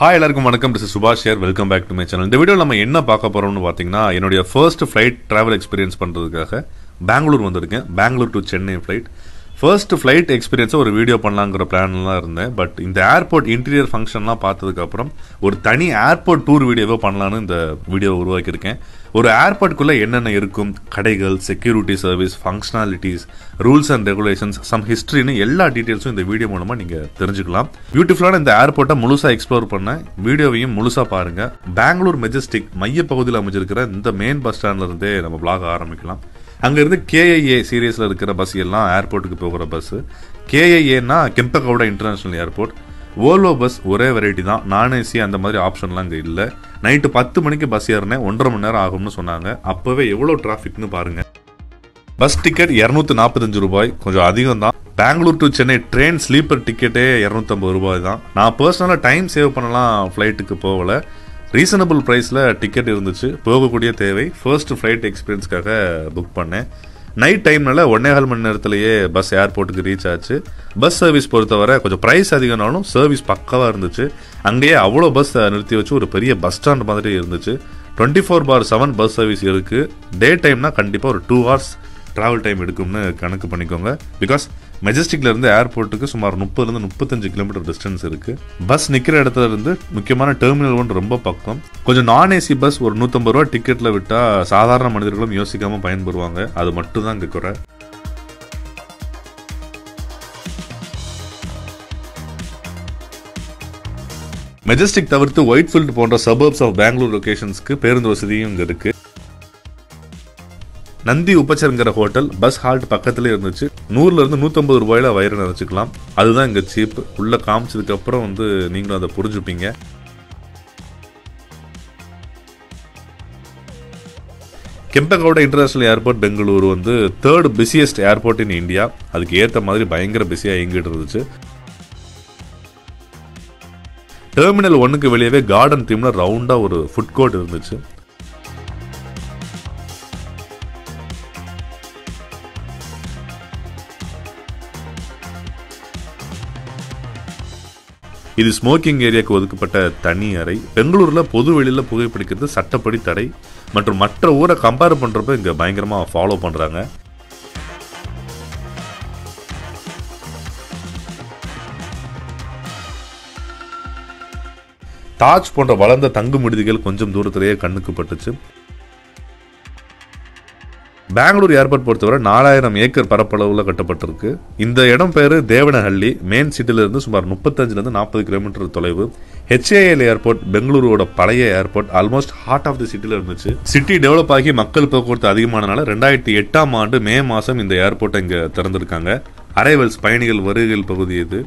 Hi எல்லாருக்கும் வணக்கம். This சுபாஷ் share welcome back to my channel இந்த வீடியோ நம்ம என்ன பார்க்க போறோம்னு பார்த்தீங்கன்னா என்னுடைய ஃபர்ஸ்ட் ஃப்ளைட் டிராவல் எக்ஸ்பீரியன்ஸ் பண்ணுறதுக்காக பெங்களூர் வந்திருக்கேன். Bangalore to Chennai flight first flight எக்ஸ்பீரியன்ஸை ஒரு வீடியோ பண்ணலாங்கிற பிளான்லாம் இருந்தேன். பட் இந்த ஏர்போர்ட் இன்டீரியர் ஃபங்க்ஷன்லாம் பார்த்ததுக்கப்புறம் ஒரு தனி ஏர்போர்ட் டூர் வீடியோவோ பண்ணலான்னு இந்த வீடியோ உருவாக்கியிருக்கேன். ஒரு ஏர்போர்ட்டுக்குள்ளே என்னென்ன இருக்கும்? கடைகள் security service functionalities rules and regulations some ஹிஸ்ட்ரின்னு எல்லா டீட்டெயில்ஸும் இந்த வீடியோ மூலமாக நீங்கள் தெரிஞ்சுக்கலாம். பியூட்டிஃபுல்லான இந்த ஏர்போர்ட்டை முழுசாக எக்ஸ்ப்ளோர் பண்ண வீடியோவையும் முழுசாக பாருங்கள் பெங்களூர் மெஜஸ்டிக் மையப்பகுதியில் அமைஞ்சிருக்கிற இந்த மெயின் பஸ் ஸ்டாண்ட்லேருந்தே நம்ம பிளாக் ஆரம்பிக்கலாம். அங்கேருந்து கேஐஏ சீரியஸில் இருக்கிற பஸ் எல்லாம் ஏர்போர்ட்டுக்கு போகிற பஸ்ஸு கேஐஏன்னா கெம்பகவுடா இன்டர்நேஷ்னல் ஏர்போர்ட் ஓலோ பஸ் ஒரே வெரைட்டி தான். நான் ஏசி அந்த மாதிரி ஆப்ஷன்லாம் இங்கே இல்லை. நைட்டு பத்து மணிக்கு பஸ் ஏறினேன். ஒன்றரை மணி நேரம் ஆகும்னு சொன்னாங்க. அப்போவே எவ்வளோ டிராஃபிக்னு பாருங்கள் பஸ் டிக்கெட் இரநூத்தி நாற்பத்தஞ்சு ரூபாய். கொஞ்சம் அதிகம் தான். Bangalore to Chennai train sleeper டிக்கெட்டே இரநூத்தம்பது ரூபாய் தான். நான் பர்சனலாக டைம் சேவ் பண்ணலாம் ஃப்ளைட்டுக்கு போகல. ரீசனபிள் ப்ரைஸில் டிக்கெட் இருந்துச்சு. போகக்கூடிய தேவை. ஃபர்ஸ்ட் ஃப்ளைட் எக்ஸ்பீரியன்ஸ்க்காக புக் பண்ணேன். நைட் டைம்னால ஒன்னே கால் மணி நேரத்துலேயே பஸ் ஏர்போர்ட்டுக்கு ரீச் ஆச்சு. பஸ் சர்வீஸ் பொறுத்தவரை கொஞ்சம் ப்ரைஸ் அதிகம்னாலும் சர்வீஸ் பக்காவாக இருந்துச்சு. அங்கேயே அவ்வளோ பஸ் நிறுத்தி வச்சு ஒரு பெரிய பஸ் ஸ்டாண்ட் மாதிரி இருந்துச்சு. Twenty four by seven bus service இருக்குது டே டைம்னால் கண்டிப்பாக ஒரு டூ ஹவர்ஸ் ட்ராவல் டைம் எடுக்கும்னு கணக்கு பண்ணிக்கோங்க. பிகாஸ் மெஜஸ்டிக்ல இருந்து ஏர்போர்ட்டுக்கு சுமார் முப்பதுலேருந்து முப்பத்தஞ்சு கிலோமீட்டர் டிஸ்டன்ஸ் இருக்கு. பஸ் நிற்கிற இடத்துல இருந்து முக்கியமான டெர்மினல் ஒன் ரொம்ப பக்கம். கொஞ்சம் நான் ஏசி பஸ் ஒரு நூற்றம்பது ரூபா டிக்கெட்டில் விட்டால் சாதாரண மனிதர்களும் யோசிக்காமல் பயன்பெறுவாங்க அது மட்டும் தான் இங்கே குறை. மெஜஸ்டிக் தவிர்த்து ஒயிட் ஃபீல்டு போன்ற சபர்ப்ஸ் ஆஃப் பெங்களூர் லொக்கேஷன்ஸ்க்கு பேருந்து வசதியும் இங்கே இருக்குது நந்தி உபச்சருங்கிற ஹோட்டல் பஸ் ஹால்ட் பக்கத்துல இருந்துச்சு. நூறுல இருந்து நூத்தம்பது ரூபாயில வயிறு நினைச்சுக்கலாம் அதுதான் இங்க சீப் உள்ள காமிச்சதுக்கு அப்புறம் வந்து நீங்களும் அதை புரிஞ்சுப்பீங்க. கெம்பகவுடா இன்டர்நேஷனல் ஏர்போர்ட் பெங்களூரு வந்து third busiest airport in India அதுக்கு ஏற்ற மாதிரி பயங்கர பிஸியாக இயங்கிட்டு இருந்துச்சு. டெர்மினல் ஒன்றுக்கு வெளியவே கார்டன் தீம்ல ரவுண்டாக ஒரு ஃபுட் கோர்ட் இருந்துச்சு. இது ஸ்மோக்கிங் ஏரியாவுக்கு ஒதுக்கப்பட்ட தனி அறை. பெங்களூரில் பொது வெளியில் புகைப்பிடிக்கிறது சட்டப்படி தடை. மற்றும் மற்ற ஊரை கம்பேர் பண்ணுறப்ப இங்கே பயங்கரமாக ஃபாலோ பண்ணுறாங்க தாஜ் போன்ற வளர்ந்த தங்கும் விடுதிகள் கொஞ்சம் தூரத்திலேயே கண்ணுக்கு பட்டுச்சு. பெங்களூர் ஏர்போர்ட் பொறுத்தவரை நாலாயிரம் ஏக்கர் பரப்பளவில் கட்டப்பட்டிருக்கு. இந்த இடம் பேர் தேவனஹள்ளி. மெயின் சிட்டிலிருந்து சுமார் முப்பத்தஞ்சுலேருந்து நாற்பது கிலோமீட்டர் தொலைவு. ஹெச்ஏஎல் ஏர்போர்ட் பெங்களூரோட பழைய airport almost heart of the சிட்டியில் இருந்துச்சு. சிட்டி டெவலப் ஆகி மக்கள் போக்குவரத்து அதிகமானனால ரெண்டாயிரத்தி எட்டாம் ஆண்டு மே மாதம் இந்த ஏர்போர்ட்டை இங்கே திறந்திருக்காங்க. அரைவல்ஸ் பயணிகள் வருகைகள் பகுதி இது.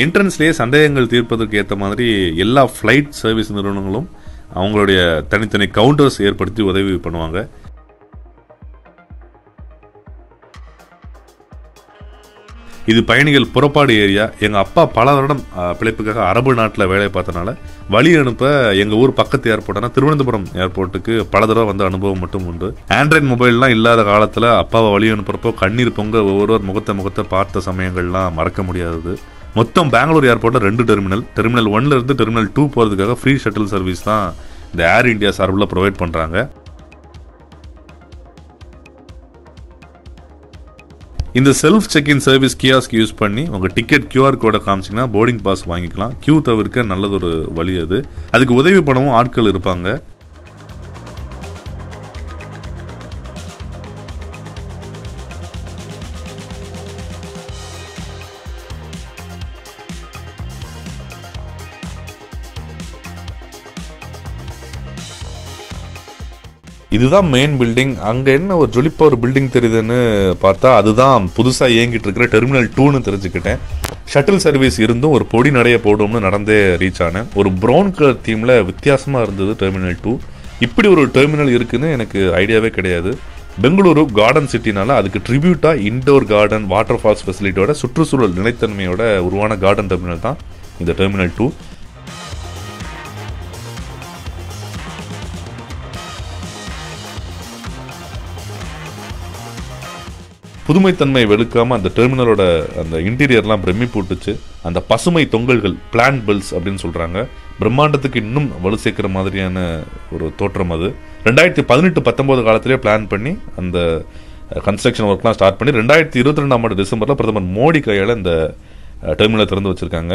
என்ட்ரன்ஸ்லேயே சந்தேகங்கள் தீர்ப்பதற்கு ஏற்ற மாதிரி எல்லா ஃப்ளைட் சர்வீஸ் நிறுவனங்களும் அவங்களுடைய தனித்தனி கவுண்டர்ஸ் ஏற்படுத்தி உதவி பண்ணுவாங்க. இது பயணிகள் புறப்பாடு ஏரியா. எங்கள் அப்பா பல வருடம் பிழைப்புக்காக அரபு நாட்டில் வேலை பார்த்தனால வழி அனுப்ப எங்கள் ஊர் பக்கத்து ஏர்போர்ட்டான திருவனந்தபுரம் ஏர்போர்ட்டுக்கு பல தடவை வந்த அனுபவம் மட்டும் உண்டு. ஆண்ட்ராய்ட் மொபைல்லாம் இல்லாத காலத்தில் அப்பாவை வழி அனுப்புறப்போ கண்ணீர் பொங்க ஒவ்வொருவர் முகத்தை முகத்தை பார்த்த சமயங்கள்லாம் மறக்க முடியாதது. மொத்தம் பெங்களூர் ஏர்போர்ட்டில் ரெண்டு டெர்மினல் டெர்மினல் ஒன்ல இருந்து டெர்மினல் டூ போகிறதுக்காக ஃப்ரீ ஷட்டில் சர்வீஸ் தான் இந்த ஏர் இந்தியா சார்பில் ப்ரொவைட் பண்ணுறாங்க இந்த செல்ஃப் செக்இன் சர்வீஸ் கியாஸ்க்கு யூஸ் பண்ணி உங்கள் டிக்கெட் கியூஆர் கோடை காமிச்சிங்கன்னா போர்டிங் பாஸ் வாங்கிக்கலாம். கியூ தவிர்க்க நல்லதொரு வழி அது. அதுக்கு உதவி பண்ணவும் ஆட்கள் இருப்பாங்க. இதுதான் மெயின் பில்டிங் அங்கே என்ன ஒரு ஜொலிப்பா ஒரு பில்டிங் தெரியுதுன்னு பார்த்தா அதுதான் புதுசாக இயங்கிட்டு இருக்கிற டெர்மினல் டூன்னு தெரிஞ்சுக்கிட்டேன். ஷட்டில் சர்வீஸ் இருந்தும் ஒரு பொடி நடைய போடும்னு நடந்தே ரீச் ஆனேன். ஒரு ப்ரௌன் கலர் தீமில் வித்தியாசமாக இருந்தது டெர்மினல் டூ இப்படி ஒரு டெர்மினல் இருக்குதுன்னு எனக்கு ஐடியாவே கிடையாது. பெங்களூரு கார்டன் சிட்டினால அதுக்கு ட்ரிபியூட்டாக இன்டோர் கார்டன் வாட்டர் ஃபால்ஸ் ஃபெசிலிட்டியோட சுற்றுச்சூழல் நிலைத்தன்மையோட உருவான கார்டன் டெர்மினல் தான் இந்த டெர்மினல் டூ புதுமைத்தன்மை வெளுக்காமல் அந்த டெர்மினலோட அந்த இன்டீரியர்லாம் பிரமிப்பூட்டுச்சு அந்த பசுமை தொங்கல்கள் பிளான் பெல்ஸ் அப்படின்னு சொல்கிறாங்க பிரம்மாண்டத்துக்கு இன்னும் வலு சேர்க்குற மாதிரியான ஒரு தோற்றம் அது. ரெண்டாயிரத்தி பதினெட்டு பத்தொம்போது காலத்திலே பிளான் பண்ணி அந்த கன்ஸ்ட்ரக்ஷன் ஒர்க்லாம் ஸ்டார்ட் பண்ணி ரெண்டாயிரத்தி இருபத்தி ரெண்டாம் ஆண்டு டிசம்பரில் பிரதமர் மோடி கையால் இந்த டெர்மினலை திறந்து வச்சுருக்காங்க.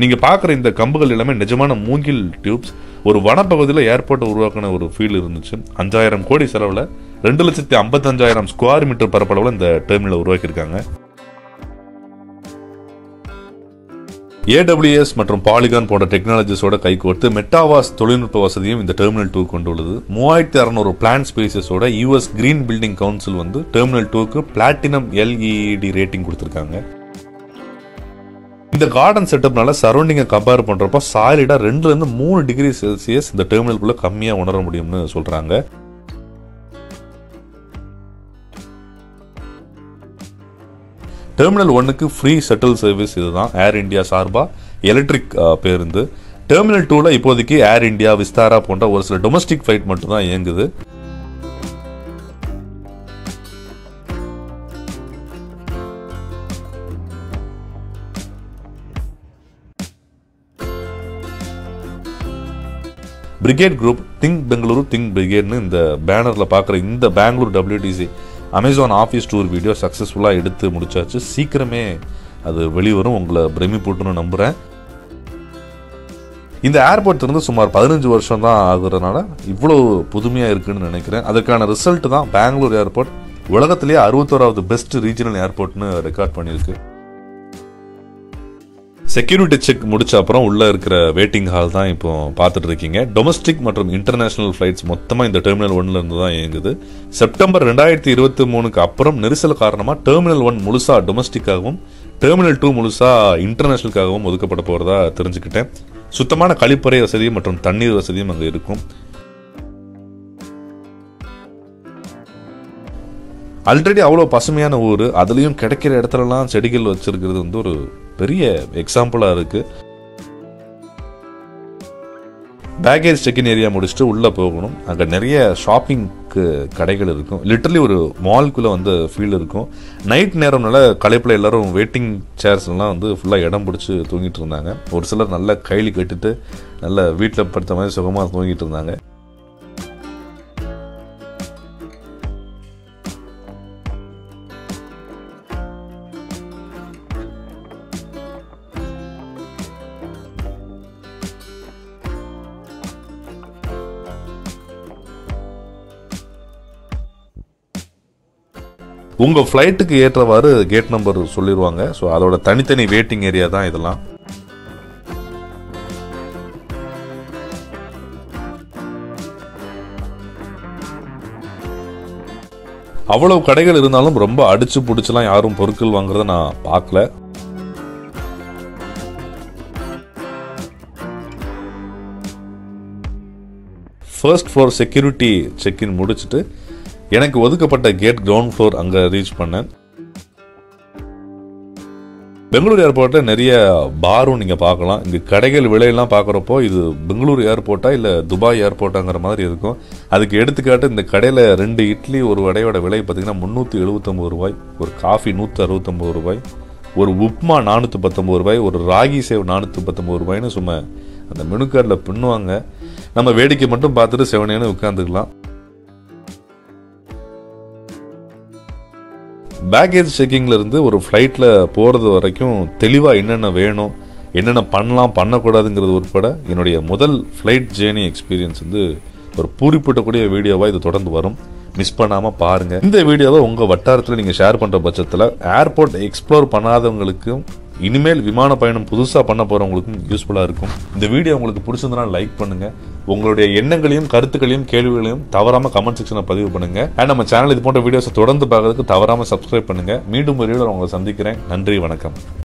நீங்க பார்க்குற இந்த கம்புகள் எல்லாமே நிஜமான மூங்கில் டியூப்ஸ். ஒரு வனப்பகுதியில் ஏர்போர்ட்டை உருவாக்கின ஒரு ஃபீல் இருந்துச்சு. அஞ்சாயிரம் கோடி செலவில் ரெண்டு லட்சத்தி ஐம்பத்தஞ்சாயிரம் ஸ்கொயர் மீட்டர் பரப்பளவில் இந்த டெர்மினலை உருவாக்கியிருக்காங்க. ஏடபிள்யூஎஸ் மற்றும் பாலிகான் போன்ற டெக்னாலஜிஸோட கைகோர்த்து மெட்டாவாஸ் தொழில்நுட்ப வசதியும் இந்த டெர்மினல் டூ கொண்டுள்ளது மூவாயிரத்தி அறநூறு பிளான் ஸ்பேசஸோட யூஎஸ் கிரீன் பில்டிங் கவுன்சில் வந்து டெர்மினல் டூக்கு பிளாட்டினம் எல்இடி ரேட்டிங் கொடுத்துருக்காங்க. இந்த கார்டன் செட்டப்னால சரௌண்டிங்கை கம்பேர் பண்றப்போ சாலிடாக ரெண்டுலேருந்து மூணு டிகிரி செல்சியஸ் இந்த டெர்மினலுக்குள்ள கம்மியா உணர முடியும்னு சொல்றாங்க. டெர்மினல் ஒன்னுக்கு ஃப்ரீ செட்டில் சர்வீஸ் இதுதான். ஏர் இந்தியா சார்பா எலக்ட்ரிக் பேருந்து. டெர்மினல் டூவில் இப்போதைக்கு ஏர் இந்தியா விஸ்தாரா போன்ற ஒரு சில டொமஸ்டிக் ஃப்ளைட் மட்டும் தான் இயங்குது. Brigade group think Bengaluru think பிரிகேட்னு இந்த பேனரில் பார்க்குற இந்த Bangalore WTC Amazon office tour video சக்ஸஸ்ஃபுல்லாக எடுத்து முடிச்சாச்சு. சீக்கிரமே அது வெளிவரும். உங்களை பிரமிப்பூட்டுன்னு நம்புகிறேன் இந்த ஏர்போர்ட் இருந்து சுமார் பதினஞ்சு வருஷம் தான் ஆகுறதுனால இவ்வளோ புதுமையாக இருக்குன்னு நினைக்கிறேன். அதுக்கான ரிசல்ட் தான் பெங்களூர் ஏர்போர்ட் உலகத்திலேயே அறுபத்தோராவது பெஸ்ட் ரீஜனல் ஏர்போர்ட்னு ரெக்கார்ட் பண்ணியிருக்கு. செக்யூரிட்டி செக் முடிச்ச அப்புறம் உள்ள இருக்கிற வெயிட்டிங் ஹால் தான் இப்போ பார்த்துட்டு இருக்கீங்க டொமஸ்டிக் மற்றும் இன்டர்நேஷனல் ஃபிளைட்ஸ் மொத்தமாக இந்த டெர்மினல் ஒன்ல இருந்து தான் இயங்குது. செப்டம்பர் ரெண்டாயிரத்தி இருபத்தி மூணுக்கு அப்புறம் நெரிசல் காரணமாக டெர்மினல் ஒன் முழுசா டொமஸ்டிக்காகவும் டெர்மினல் டூ முழுசா இன்டர்நேஷனலுக்காகவும் ஒதுக்கப்பட போறதா தெரிஞ்சுக்கிட்டேன். சுத்தமான கழிப்பறை வசதியும் மற்றும் தண்ணீர் வசதியும் அங்கே இருக்கும். ஆல்ரெடி அவ்வளோ பசுமையான ஊர் அதுலேயும் கிடைக்கிற இடத்துலலாம் செடிகள் வச்சிருக்கிறது வந்து ஒரு பெரிய எக்ஸாம்பிளாக இருக்குது பேக்கேஜ் செக்கின் ஏரியா முடிச்சுட்டு உள்ளே போகணும். அங்கே நிறைய ஷாப்பிங்க்கு கடைகள் இருக்கும். லிட்டரலி ஒரு மால்குள்ளே வந்து ஃபீல் இருக்கும். நைட் நேரம்னால களைப்பில் எல்லாரும் வெயிட்டிங் சேர்ஸ்லாம் வந்து ஃபுல்லாக இடம் பிடிச்சி தூங்கிட்டு இருந்தாங்க. ஒரு சிலர் நல்ல கைலி கட்டிட்டு நல்ல வீட்டில் படுத்த மாதிரி சுகமாக தூங்கிட்டு இருந்தாங்க. உங்கள் ஃப்ளைட்டுக்கு ஏற்றவாறு கேட் நம்பர் சொல்லிடுவாங்க ஸோ அதோட தனித்தனி வெயிட்டிங் ஏரியா தான் இதெல்லாம். அவ்வளவு கடைகள் இருந்தாலும் ரொம்ப அடிச்சு பிடிச்சலாம் யாரும் பொருட்கள் வாங்குறத நான் பார்க்கல. ஃபர்ஸ்ட் ஃபார் செக்யூரிட்டி செக்இன் முடிச்சுட்டு எனக்கு ஒதுக்கப்பட்ட கேட் கிரவுண்ட் ஃப்ளோர் அங்கே ரீச் பண்ணேன். பெங்களூர் ஏர்போர்ட்டில் நிறைய பாரும் நீங்கள் பார்க்கலாம். இங்கே கடைகள் விலையெல்லாம் பார்க்குறப்போ இது பெங்களூர் ஏர்போர்ட்டா இல்லை துபாய் ஏர்போர்ட்டாங்கிற மாதிரி இருக்கும். அதுக்கு எடுத்துக்காட்டு இந்த கடையில் ரெண்டு இட்லி ஒரு வடையோட விலை பார்த்தீங்கன்னா முந்நூற்றி எழுபத்தொம்பது ரூபாய் ஒரு காஃபி நூற்றி அறுபத்தொம்பது ரூபாய் ஒரு உப்மா நானூற்றி பத்தொம்பது ரூபாய் ஒரு ராகி சேவ் நானூற்றி பத்தொம்பது ரூபாய்னு சும்மா அந்த மெனு கார்டில் பின்னுவாங்க. நம்ம வேடிக்கை மட்டும் பார்த்துட்டு செவனேன்னு உட்காந்துக்கலாம் பேக்கேஜ் செக்கிங்லேருந்து ஒரு ஃப்ளைட்டில் போகிறது வரைக்கும் தெளிவாக என்னென்ன வேணும் என்னென்ன பண்ணலாம் பண்ணக்கூடாதுங்கிறது உட்பட என்னுடைய முதல் ஃப்ளைட் ஜேர்னி எக்ஸ்பீரியன்ஸ் வந்து ஒரு பூரிப்பூட்டக்கூடிய வீடியோவாக இது தொடர்ந்து வரும். மிஸ் பண்ணாமல் பாருங்கள் இந்த வீடியோவை உங்கள் வட்டாரத்தில் நீங்கள் ஷேர் பண்ணுற பட்சத்தில் ஏர்போர்ட் எக்ஸ்ப்ளோர் பண்ணாதவங்களுக்கும் இனிமேல் விமான பயணம் புதுசாக பண்ண போகிறவங்களுக்கும் யூஸ்ஃபுல்லாக இருக்கும். இந்த வீடியோ உங்களுக்கு பிடிச்சிருந்தனா லைக் பண்ணுங்கள் உங்களுடைய எண்ணங்களையும் கருத்துக்களையும் கேள்விகளையும் தவறாமல் கமெண்ட் செக்ஷனில் பதிவு பண்ணுங்கள் அண்ட் நம்ம சேனல் இது போன்ற வீடியோஸை தொடர்ந்து பார்க்கறதுக்கு தவறாமல் சப்ஸ்கிரைப் பண்ணுங்கள் மீண்டும் ஒரு வீடியோவில் உங்களை சந்திக்கிறேன். நன்றி வணக்கம்.